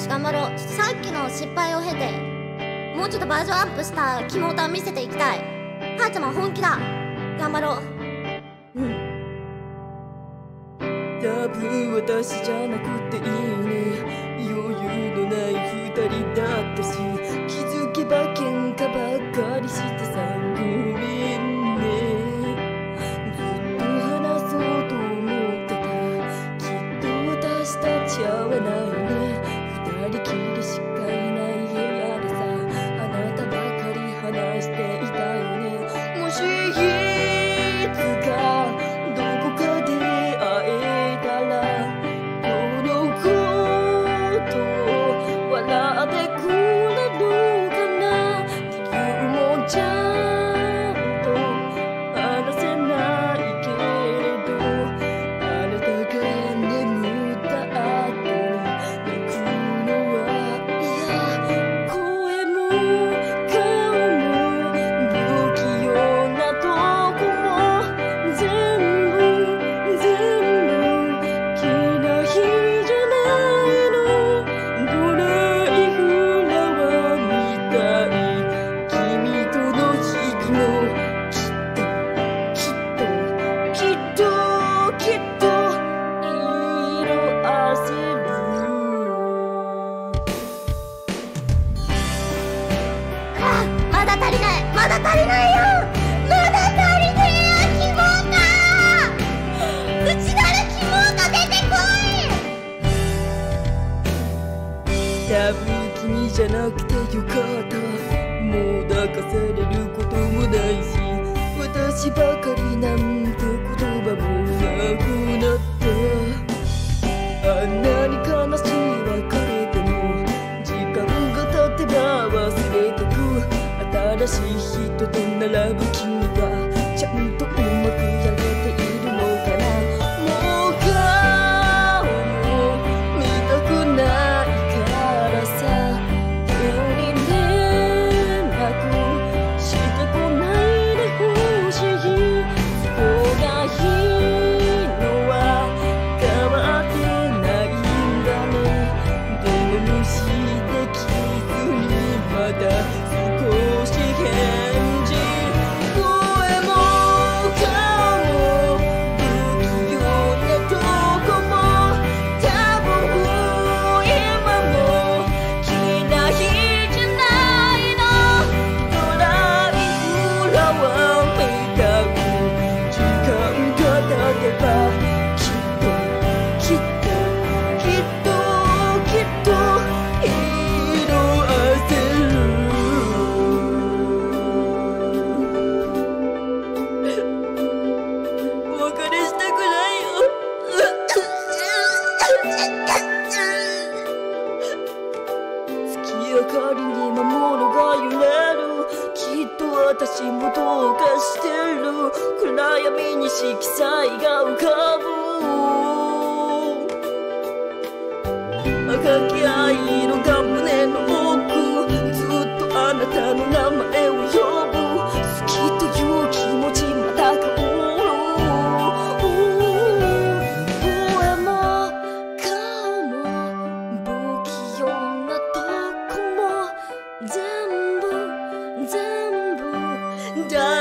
し頑張ろう。さっきの失敗を経てもうちょっとバージョンアップしたキモタを見せていきたい。母ちゃま本気だ。頑張ろう。うん。多分私じゃなくていいね。多分君じゃなくてよかったもう抱かされることもないし私ばかりなんだ。正しい人と並ぶ君がちゃんと私もどうかしてる。暗闇に色彩が浮かぶ。赤き done.